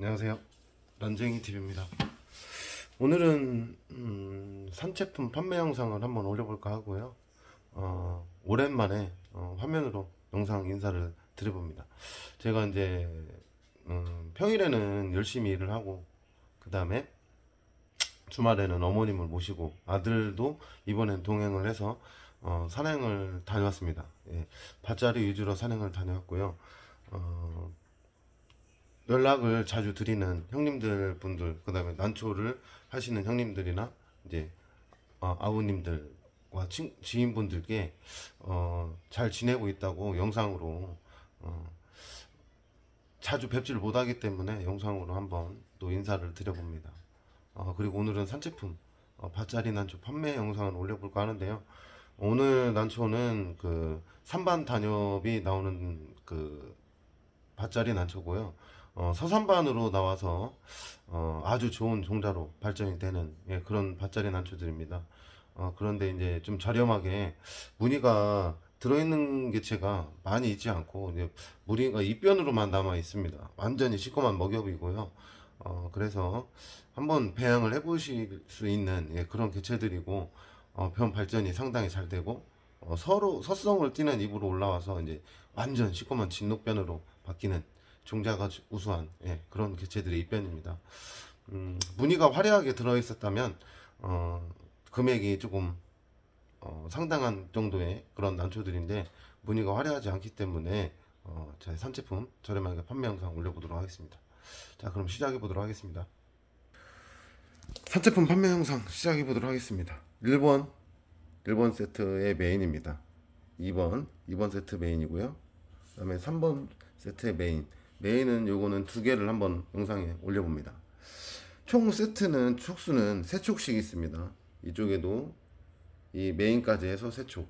안녕하세요. 란쟁이 TV입니다. 오늘은 음, 산제품 판매 영상을 한번 올려볼까 하고요. 어, 오랜만에 어, 화면으로 영상 인사를 드려봅니다. 제가 이제 음, 평일에는 열심히 일을 하고 그 다음에 주말에는 어머님을 모시고 아들도 이번엔 동행을 해서 어, 산행을 다녀왔습니다. 예, 밭자리 위주로 산행을 다녀왔고요. 어, 연락을 자주 드리는 형님들 분들 그 다음에 난초를 하시는 형님들이나 이제 어, 아우님들과 친, 지인분들께 어, 잘 지내고 있다고 영상으로 어, 자주 뵙지를 못하기 때문에 영상으로 한번 또 인사를 드려봅니다. 어, 그리고 오늘은 산제품 어, 밭자리 난초 판매 영상을 올려볼까 하는데요. 오늘 난초는 그 산반 단엽이 나오는 그 밭자리 난초고요 어, 서산반으로 나와서 어, 아주 좋은 종자로 발전이 되는 예, 그런 밭자리 난초들입니다. 어, 그런데 이제 좀 저렴하게 무늬가 들어있는 개체가 많이 있지 않고 이제 무늬가 입변으로만 남아 있습니다. 완전히 시꺼먼 먹엽이고요. 어, 그래서 한번 배양을 해보실 수 있는 예, 그런 개체들이고 어, 변 발전이 상당히 잘 되고 어, 서로 서성을 띠는 입으로 올라와서 이제 완전 시꺼먼 진녹변으로 바뀌는 종자가 우수한 예, 그런 개체들의 입변입니다. 음, 무늬가 화려하게 들어있었다면 어, 금액이 조금 어, 상당한 정도의 그런 난초들인데 무늬가 화려하지 않기 때문에 어, 제 산제품 저렴하게 판매 영상 올려보도록 하겠습니다. 자 그럼 시작해 보도록 하겠습니다. 산채품 판매 영상 시작해 보도록 하겠습니다. 1번 1번 세트의 메인입니다. 2번 2번 세트 메인이고요. 그 다음에 3번 세트의 메인 메인은 요거는 두 개를 한번 영상에 올려봅니다. 총 세트는 촉수는 세 촉씩 있습니다. 이쪽에도 이 메인까지 해서 세 촉.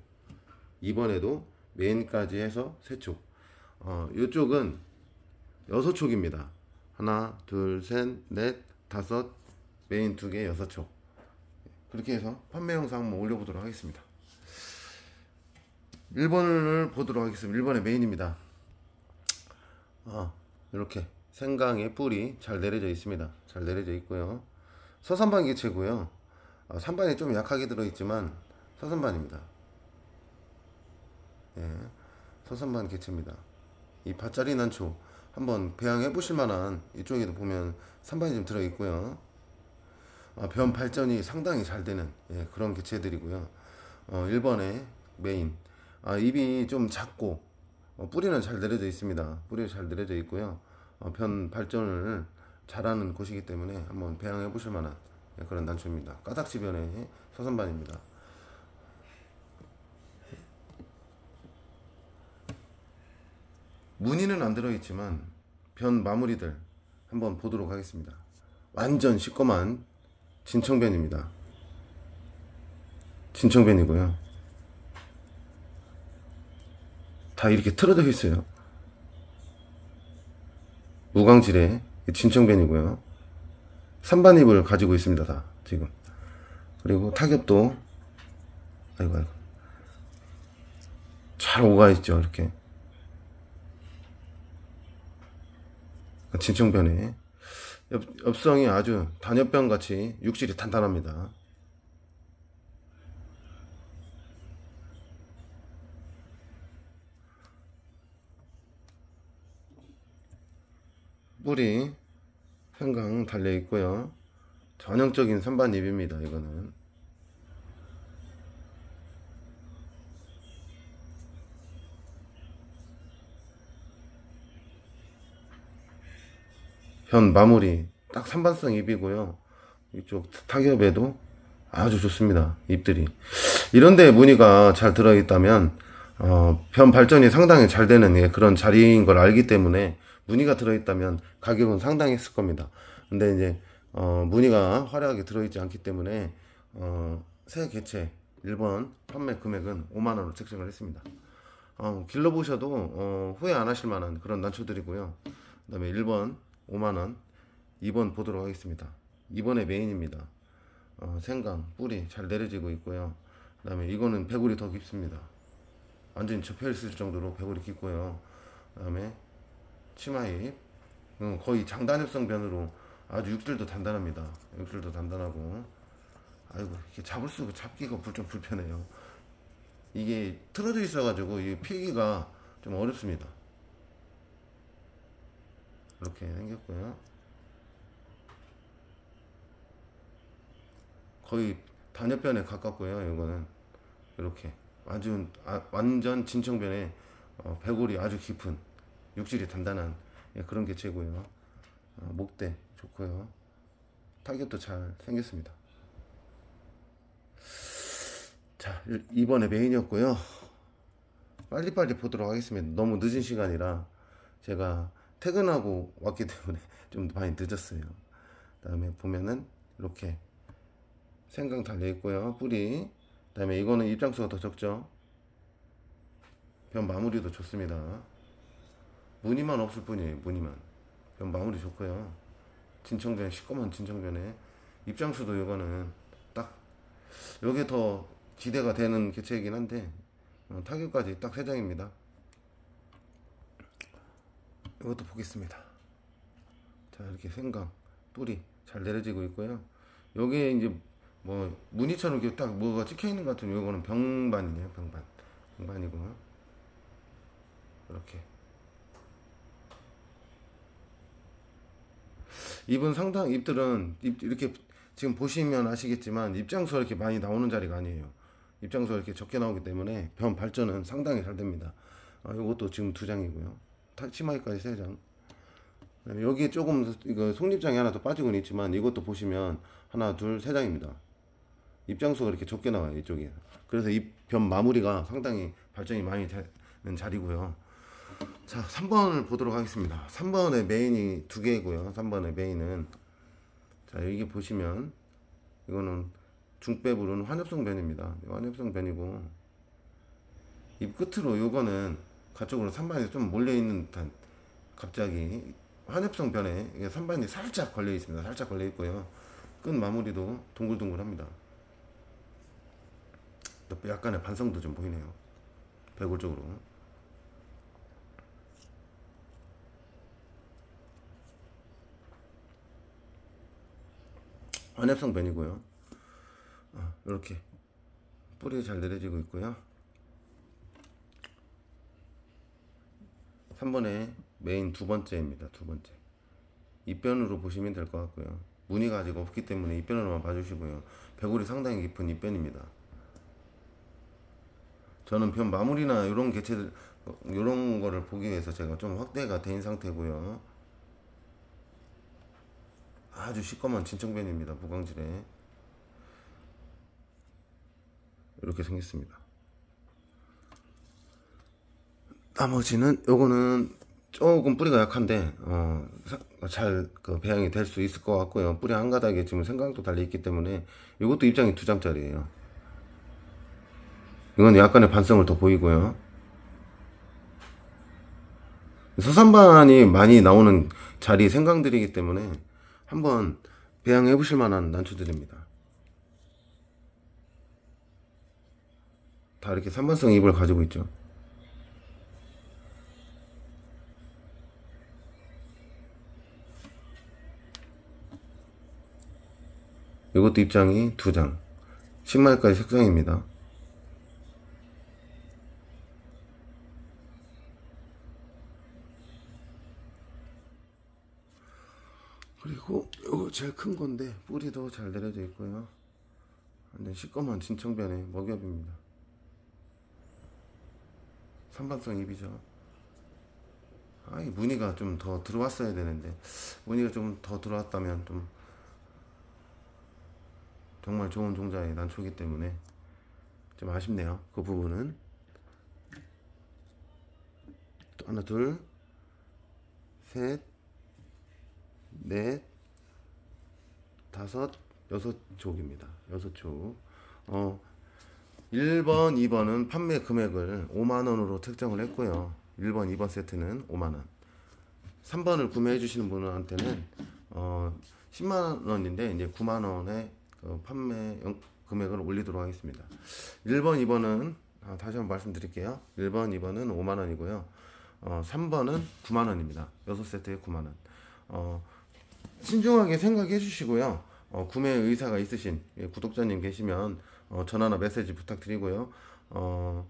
이번에도 메인까지 해서 세 촉. 어, 이쪽은 여섯 촉입니다. 하나, 둘, 셋, 넷, 다섯, 메인 두 개, 여섯 촉. 그렇게 해서 판매 영상 한번 올려보도록 하겠습니다. 1번을 보도록 하겠습니다. 1번의 메인입니다. 어, 이렇게 생강의 뿌리 잘 내려져 있습니다. 잘 내려져 있고요. 서산반 개체고요. 어, 산반이 좀 약하게 들어있지만 서산반입니다. 예, 서산반 개체입니다. 이 밭자리 난초 한번 배양해 보실 만한 이쪽에도 보면 산반이 좀 들어있고요. 어, 변 발전이 상당히 잘 되는 예, 그런 개체들이고요. 어, 1번의 메인 아, 입이 좀 작고 어, 뿌리는 잘 내려져 있습니다. 뿌리가 잘 내려져 있고요. 어, 변 발전을 잘하는 곳이기 때문에 한번 배양해 보실 만한 예, 그런 난초입니다. 까닥지변의 서산반입니다. 무늬는 안 들어있지만 변 마무리들 한번 보도록 하겠습니다. 완전 시꺼먼 진청변입니다. 진청변이고요. 다 이렇게 틀어져 있어요. 무광질의 진청변이고요. 산반입을 가지고 있습니다. 다 지금. 그리고 타격도 아이고 아이고 잘 오가 있죠. 이렇게 진청변에 엽, 엽성이 아주 단엽변 같이 육질이 탄탄합니다. 뿔이 한강 달려 있고요. 전형적인 선반잎입니다. 이거는 현 마무리 딱 산반성 잎이고요. 이쪽 타격에도 아주 좋습니다. 잎들이 이런데 무늬가 잘 들어있다면 어, 변 발전이 상당히 잘 되는 예, 그런 자리인 걸 알기 때문에 무늬가 들어있다면 가격은 상당했을 겁니다. 근데 이제 어, 무늬가 화려하게 들어있지 않기 때문에 어, 새 개체 1번 판매 금액은 5만원으로 책정을 했습니다. 어, 길러보셔도 어, 후회 안 하실 만한 그런 난초들이고요. 그 다음에 1번 5만원 2번 보도록 하겠습니다. 2번의 메인입니다. 어, 생강 뿌리 잘 내려지고 있고요. 그 다음에 이거는 배골이 더 깊습니다. 완전히 접혀 있을 정도로 배골이 깊고요. 그 다음에 치마잎 어, 거의 장단엽성 변으로 아주 육질도 단단합니다. 육질도 단단하고 아이고 이게 잡을 수 잡기가 불- 좀 불편해요. 이게 틀어져 있어가지고 이 필기가 좀 어렵습니다. 이렇게 생겼고요. 거의 단엽변에 가깝고요. 이거는 이렇게 아주 아, 완전 진청변에 어, 배골이 아주 깊은 육질이 단단한 예, 그런 개체고요. 어, 목대 좋고요. 타격도 잘 생겼습니다. 자 일- 이번에 메인이었고요. 빨리빨리 보도록 하겠습니다. 너무 늦은 시간이라 제가 퇴근하고 왔기 때문에 좀 많이 늦었어요. 다음에 보면은 이렇게 생강 달려 있고요. 뿌리. 그다음에 이거는 입장수가 더 적죠. 변 마무리도 좋습니다. 무늬만 없을 뿐이에요. 무늬만. 변 마무리 좋고요. 진청변 시꺼먼 진청변에 입장수도 이거는 딱 여기에 더 기대가 되는 개체이긴 한데 어, 타격까지 딱세 장입니다. 이것도 보겠습니다. 자 이렇게 생강 뿌리 잘 내려지고 있고요. 여기에 이제 뭐 무늬처럼 이렇게 딱 뭐가 찍혀 있는 것 같은 요거는 병반이네요. 병반 병반이고 이렇게 입은 상당 입들은 입- 이렇게 지금 보시면 아시겠지만 입장수가 이렇게 많이 나오는 자리가 아니에요. 입장수가 이렇게 적게 나오기 때문에 변 발전은 상당히 잘 됩니다. 아, 이것도 지금 두 장이고요. 타- 치마이까지 세 장. 여기에 조금 이거 속립장이 하나 더 빠지고는 있지만 이것도 보시면 하나 둘 세 장입니다. 입장수가 이렇게 적게 나와요 이쪽에. 그래서 이 변 마무리가 상당히 발전이 많이 되는 자리고요. 자 3번을 보도록 하겠습니다. 3번의 메인이 두 개고요. 3번의 메인은 자 여기 보시면 이거는 중배부른 환엽성 변입니다. 환엽성 변이고 입 끝으로 요거는 가쪽으로 산반이 좀 몰려 있는 듯한 갑자기 환엽성 변에 이게 산반이 살짝 걸려 있습니다. 살짝 걸려 있고요. 끝 마무리도 동글동글합니다. 약간의 반성도 좀 보이네요. 배골 쪽으로. 환엽성 변이고요. 어, 이렇게 뿌리 잘 내려지고 있고요. 3번에 메인 두 번째입니다. 두 번째. 입변으로 보시면 될 것 같고요. 무늬가 아직 없기 때문에 입변으로만 봐주시고요. 배골이 상당히 깊은 입변입니다. 저는 변 마무리나 이런 개체들 이런 거를 보기 위해서 제가 좀 확대가 된 상태고요. 아주 시꺼먼 진청변입니다. 무광질에 이렇게 생겼습니다. 나머지는 요거는 조금 뿌리가 약한데 어, 잘그 배양이 될 수 있을 것 같고요. 뿌리 한 가닥에 지금 생강도 달려 있기 때문에 이것도 입장이 두 장짜리예요. 이건 약간의 반성을 더 보이고요. 서산반이 많이 나오는 자리 생강들이기 때문에 한번 배양해 보실 만한 난초들입니다. 다 이렇게 산반성 잎을 가지고 있죠. 이것도 입장이 두 장. 10마리까지 색상입니다. 그리고 이거 제일 큰 건데 뿌리도 잘 내려져 있고요. 완전 시꺼먼 진청변의 먹엽입니다. 산반성 잎이죠. 아, 이 무늬가 좀 더 들어왔어야 되는데 무늬가 좀 더 들어왔다면 좀 정말 좋은 종자의 난초기 때문에 좀 아쉽네요. 그 부분은 또 하나 둘 셋, 넷, 다섯, 여섯 족입니다. 여섯 족. 어, 1번, 2번은 판매 금액을 5만원으로 책정을 했고요. 1번, 2번 세트는 5만원. 3번을 구매해 주시는 분한테는 어, 10만원인데 이제 9만원에 그 판매 영- 금액을 올리도록 하겠습니다. 1번, 2번은 아, 다시 한번 말씀드릴게요. 1번, 2번은 5만원이고요. 어, 3번은 9만원입니다. 6세트에 9만원. 어, 신중하게 생각해 주시고요. 어, 구매 의사가 있으신 예, 구독자님 계시면 어, 전화나 메시지 부탁드리고요. 어,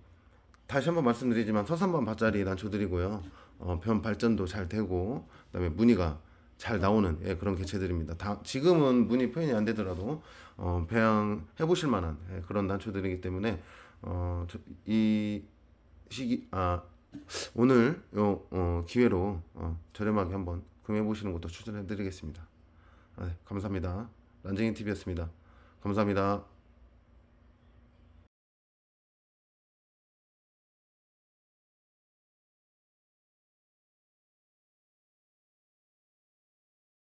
다시 한번 말씀드리지만 서산반 밭자리 난초드리고요. 어, 변 발전도 잘 되고 그다음에 무늬가 잘 나오는 예, 그런 개체들입니다. 다, 지금은 무늬 표현이 안 되더라도 어, 배양해 보실 만한 예, 그런 난초들이기 때문에 어, 저, 이 시기 아 오늘 요 어, 기회로 어, 저렴하게 한번 구매해 보시는 것도 추천해 드리겠습니다. 아, 네, 감사합니다. 란쟁이 TV였습니다. 감사합니다.